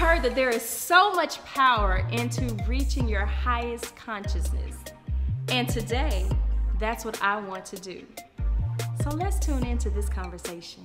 heard that there is so much power into reaching your highest consciousness. And today, that's what I want to do. So let's tune into this conversation.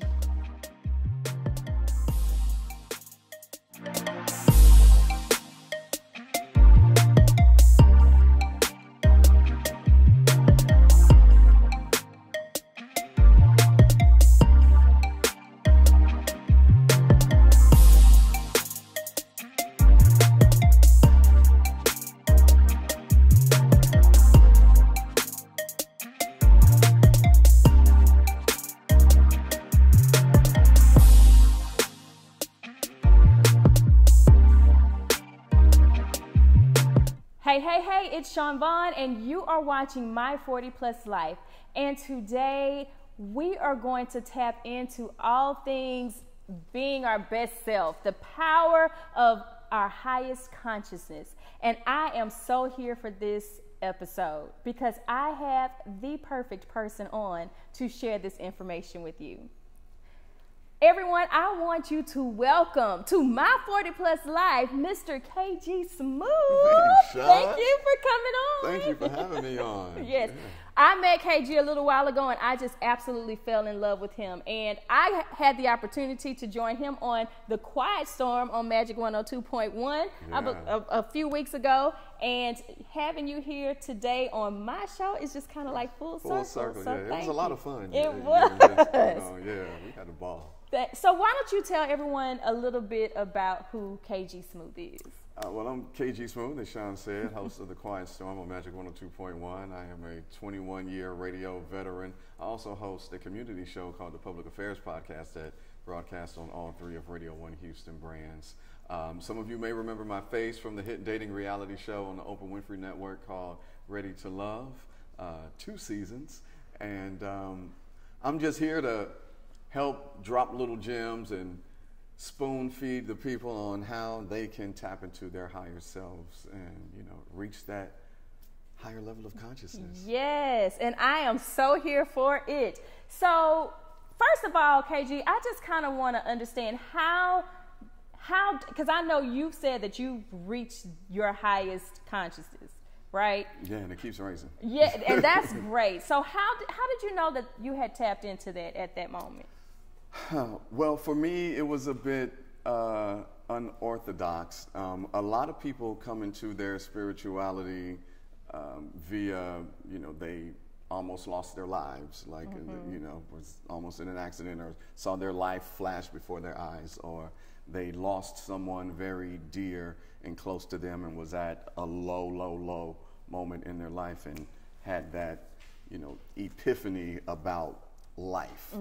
It's Chaun Vaughn, and you are watching My 40 Plus Life. And today we are going to tap into all things being our best self, the power of our highest consciousness. And I am so here for this episode because I have the perfect person on to share this information with you. Everyone, I want you to welcome to my 40 plus life, Mr. KG Smooth. Thank you for coming on. Thank you for having me on. yes. I met KG a little while ago and I just absolutely fell in love with him. And I had the opportunity to join him on The Quiet Storm on Majic 102.1 Yeah. a, a- a few weeks ago. And having you here today on my show is just kind of like full, Full circle. circle, So yeah. It was a lot of fun. It yeah, was. yeah, just, you know, yeah, we had a ball. That- so why don't you tell everyone a little bit about who KG Smooth is? Uh, well, I'm KG Smooth, as Chaun said, host of The Quiet Storm on Majic 102.1. I am a 21 year radio veteran. I also host a community show called the Public Affairs Podcast that broadcasts on all three of Radio 1 Houston brands. Um, some of you may remember my face from the hit dating reality show on the Oprah Winfrey Network called Ready to Love, uh, two seasons. And um, I'm just here to help drop little gems and spoon feed the people on how they can tap into their higher selves and you know reach that higher level of consciousness Yes, and I am so here for it. So, first of all, KG, I just kind of want to understand how how because I know you've said that you've reached your highest consciousness, right? yeah and it keeps raising Yeah, and that's great. So, how how did you know that you had tapped into that at that moment? Well for me it was a bit uh, unorthodox. Um, a lot of people come into their spirituality um, via you know they almost lost their lives like in the- you know was almost in an accident or saw their life flash before their eyes or they lost someone very dear and close to them and was at a low low low moment in their life and had that you know epiphany about life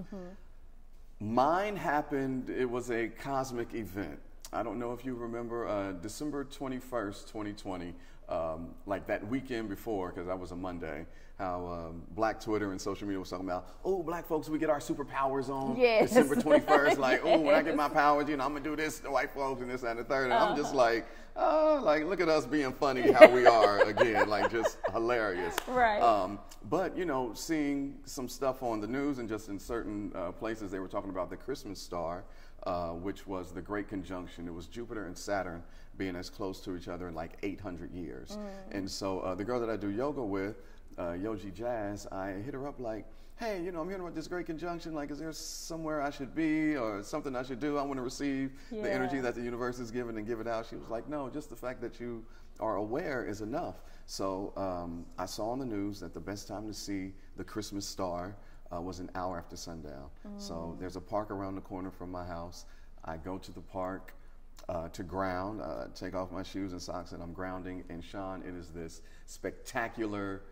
Mine happened, it was a cosmic event. I don't know if you remember uh, December 21st, 2020, um, like that weekend before, because that was a Monday, how um, black Twitter and social media was talking about, oh, black folks, we get our superpowers on Yes. December 21st. Like, oh, when I get my powers, you know, I'm going to do this to white folks and this and the third. And I'm just like, oh, like, look at us being funny how we are again, like just hilarious. Right. Um, but you know, seeing some stuff on the news and just in certain uh, places, they were talking about the Christmas star, uh, which was the Great Conjunction. It was Jupiter and Saturn being as close to each other in like 800 years. And so uh, the girl that I do yoga with, uh, Yogi Jazz, I hit her up like, hey, you know, I'm hearing about this great conjunction. Like, is there somewhere I should be or something I should do? I want to receive the energy that the universe is giving and give it out. She was like, no, just the fact that you are aware is enough. So um, I saw on the news that the best time to see the Christmas star uh, was an hour after sundown. So there's a park around the corner from my house. I go to the park uh, to ground, uh, take off my shoes and socks, and I'm grounding. And Chaun, it is this spectacular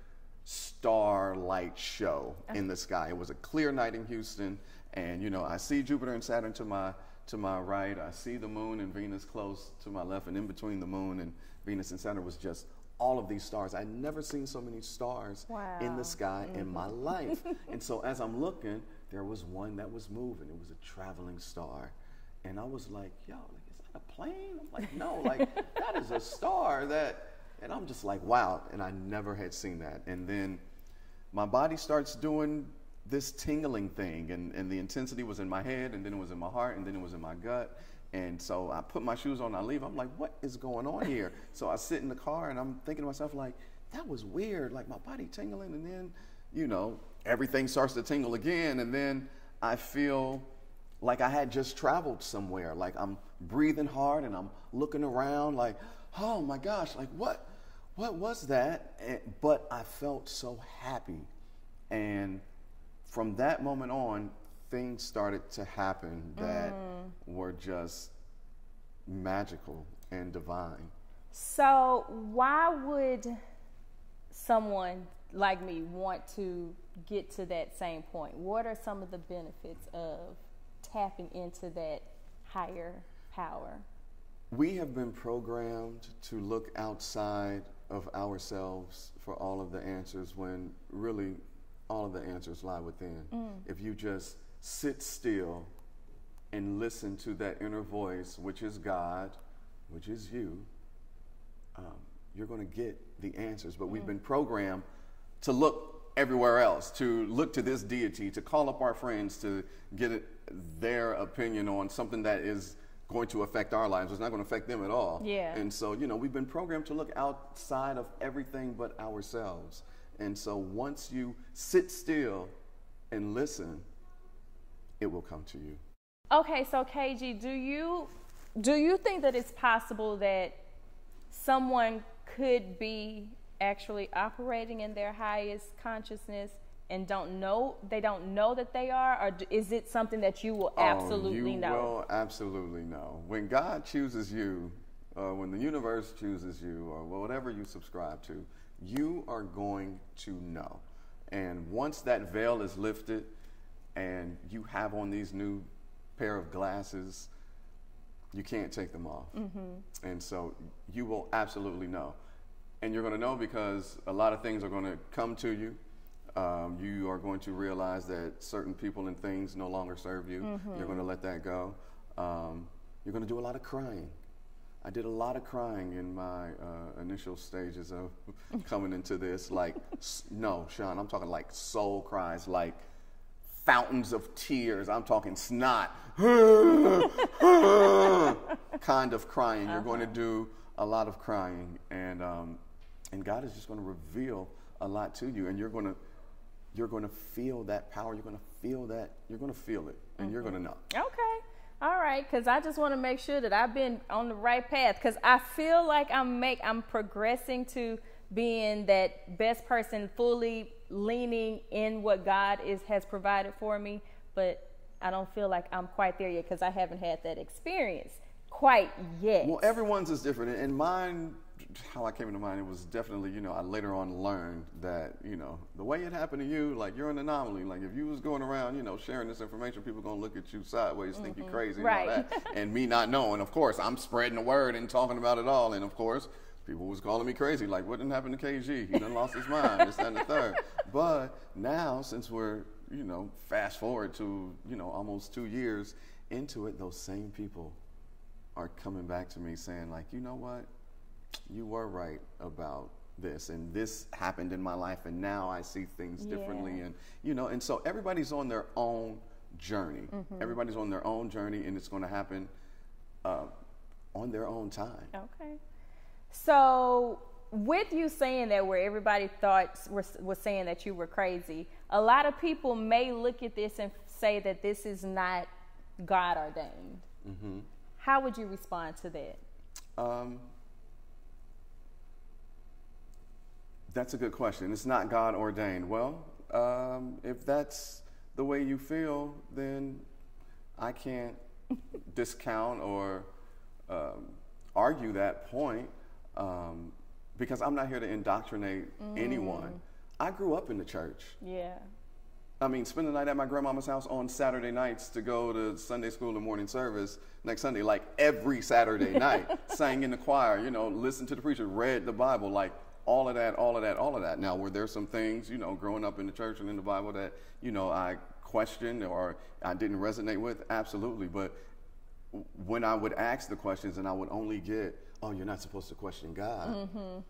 starlight show in the sky. It was a clear night in Houston, and you know I see Jupiter and Saturn to my to my right. I see the moon and Venus close to my left, and in between the moon and Venus and Saturn was just all of these stars. I'd never seen so many stars in the sky in mm-hmm. my life. and so as I'm looking, there was one that was moving. It was a traveling star. And I was like, yo, like, is that a plane? I'm like, no, like that is a star that and I'm just like, wow. And I never had seen that. And then my body starts doing this tingling thing and, and the intensity was in my head and then it was in my heart and then it was in my gut And so I put my shoes on, I leave. I'm like, what is going on here? so I sit in the car and I'm thinking to myself, like, that was weird. Like my body tingling, and then, you know, everything starts to tingle again. And then I feel like I had just traveled somewhere. Like I'm breathing hard and I'm looking around, like, oh my gosh, like what, what was that? And, but I felt so happy. And from that moment on, things started to happen that mm. were just magical and divine. So, why would someone like me want to get to that same point? What are some of the benefits of tapping into that higher power? We have been programmed to look outside of ourselves for all of the answers when really all of the answers lie within. Mm. If you just sit still and listen to that inner voice, which is God, which is you, um, you're going to get the answers. But mm. we've been programmed to look everywhere else, to look to this deity, to call up our friends to get their opinion on something that is going to affect our lives. It's not going to affect them at all. Yeah. And so, you know, we've been programmed to look outside of everything but ourselves. And so once you sit still and listen, it will come to you. Okay, so KG, do you do you think that it's possible that someone could be actually operating in their highest consciousness and don't know they don't know that they are or is it something that you will absolutely oh, you know? You will absolutely know. When God chooses you, uh, when the universe chooses you or whatever you subscribe to, you are going to know. And once that veil is lifted and you have on these new pair of glasses, you can't take them off. Mm-hmm. And so you will absolutely know. And you're going to know because a lot of things are going to come to you. Um, you are going to realize that certain people and things no longer serve you. Mm-hmm. You're going to let that go. Um, you're going to do a lot of crying. I did a lot of crying in my uh, initial stages of coming into this. Like, no, Chaun, I'm talking like soul cries, like fountains of tears. I'm talking snot, kind of crying. You're going to uh-huh. do a lot of crying, and um, and God is just going to reveal a lot to you, and you're going to you're going to feel that power. You're going to feel that. You're going to feel it, and mm-hmm. you're going to know. Okay. All right, because I just want to make sure that I've been on the right path. Because I feel like I'm make I'm progressing to being that best person, fully leaning in what God is has provided for me. But I don't feel like I'm quite there yet because I haven't had that experience quite yet. Well, everyone's is different, and mine how I came into mind, it was definitely, you know, I later on learned that, you know, the way it happened to you, like you're an anomaly. Like if you was going around, you know, sharing this information, people gonna look at you sideways, mm-hmm. think you're crazy and right. all that. and me not knowing, of course, I'm spreading the word and talking about it all. And of course, people was calling me crazy. Like, what didn't happen to KG? He done lost his mind, this, that, and the third. But now, since we're, you know, fast forward to, you know, almost two years into it, those same people are coming back to me saying, like, you know what? you were right about this and this happened in my life and now I see things yeah. differently and you know and so everybody's on their own journey mm-hmm. everybody's on their own journey and it's going to happen uh, on their own time okay so with you saying that where everybody thought was, was saying that you were crazy a lot of people may look at this and say that this is not god ordained mm-hmm. how would you respond to that um, That's a good question. It's not God ordained. Well, um, if that's the way you feel, then I can't discount or um, argue that point um, because I'm not here to indoctrinate mm. anyone. I grew up in the church. Yeah. I mean, spend the night at my grandmama's house on Saturday nights to go to Sunday school and morning service next Sunday, like every Saturday night, sang in the choir, you know, listened to the preacher, read the Bible, like all of that, all of that, all of that. Now, were there some things, you know, growing up in the church and in the Bible that, you know, I questioned or I didn't resonate with? Absolutely. But when I would ask the questions and I would only get, oh, you're not supposed to question God, mm-hmm.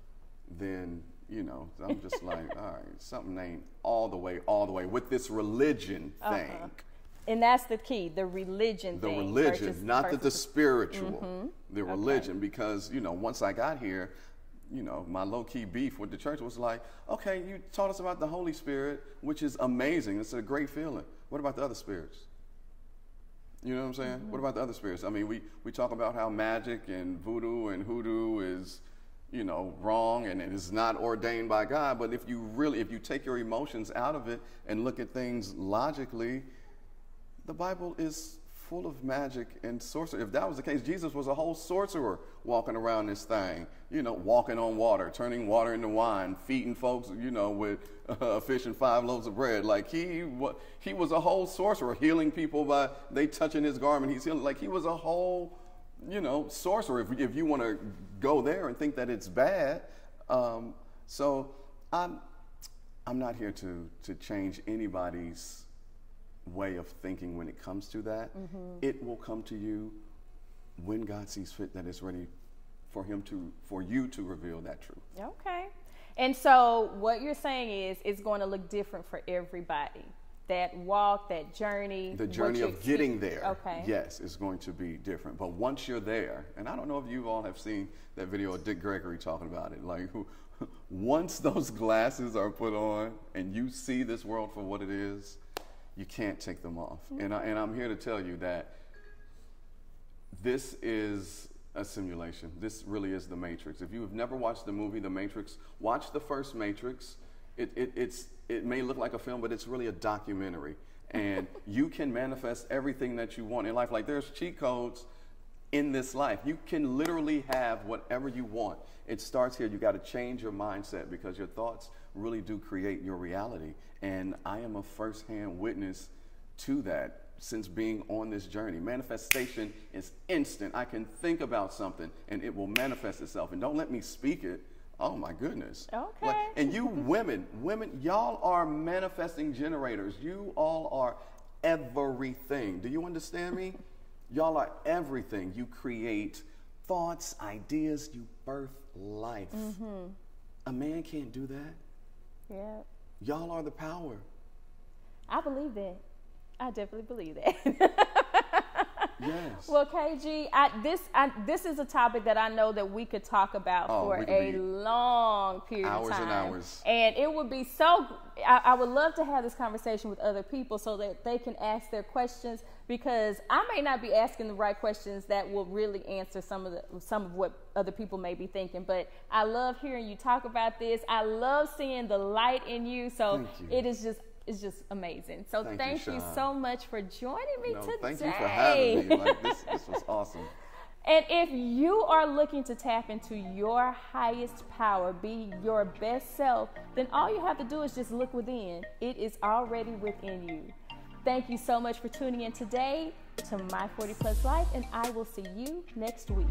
then, you know, I'm just like, all right, something ain't all the way, all the way with this religion uh-huh. thing. And that's the key, the religion the thing religion, versus- not the, the spiritual, the religion. Because you know, once I got here, you know, my low key beef with the church was like, okay, you taught us about the Holy Spirit, which is amazing. It's a great feeling. What about the other spirits? You know what I'm saying? Mm-hmm. What about the other spirits? I mean, we, we talk about how magic and voodoo and hoodoo is, you know, wrong and it is not ordained by God. But if you really, if you take your emotions out of it and look at things logically, the Bible is full of magic and sorcery. If that was the case, Jesus was a whole sorcerer walking around this thing, you know, walking on water, turning water into wine, feeding folks, you know, with a fish and five loaves of bread. Like he, he was a whole sorcerer, healing people by they touching his garment. He's healing. Like he was a whole, you know, sorcerer. If, if you want to go there and think that it's bad, um, so I'm, I'm not here to to change anybody's way of thinking when it comes to that. Mm-hmm. It will come to you when God sees fit that it's ready for him to for you to reveal that truth. Okay. And so what you're saying is it's going to look different for everybody. That walk, that journey. The journey of getting there, Okay. yes, is going to be different. But once you're there, and I don't know if you all have seen that video of Dick Gregory talking about it, like who, once those glasses are put on and you see this world for what it is, you can't take them off. And, I, and I'm here to tell you that this is a simulation. This really is the Matrix. If you have never watched the movie The Matrix, watch the first Matrix. It, it, it's, it may look like a film, but it's really a documentary. And you can manifest everything that you want in life. Like there's cheat codes in this life. You can literally have whatever you want. It starts here. You got to change your mindset because your thoughts really do create your reality. And I am a firsthand witness to that since being on this journey. Manifestation is instant. I can think about something and it will manifest itself. And don't let me speak it. Oh my goodness. Okay. and you women, women, y'all are manifesting generators. You all are everything. Do you understand me? Y'all are everything. You create thoughts, ideas, you birth life. Mm-hmm. A man can't do that. Yeah. Y'all are the power. I believe that. I definitely believe that. Yes. well, KG, I, this I, this is a topic that I know that we could talk about Oh, for a long period of hours of and time. hours. And it would be so. I, I would love to have this conversation with other people so that they can ask their questions because I may not be asking the right questions that will really answer some of the some of what other people may be thinking. But I love hearing you talk about this. I love seeing the light in you. So you. it is just. It's just amazing. So Thank thank, you, you, so much for joining me no, today. thank you for having me. Like this, this was awesome. And if you are looking to tap into your highest power, be your best self, then all you have to do is just look within. It is already within you. Thank you so much for tuning in today to My 40 Plus Life, and I will see you next week.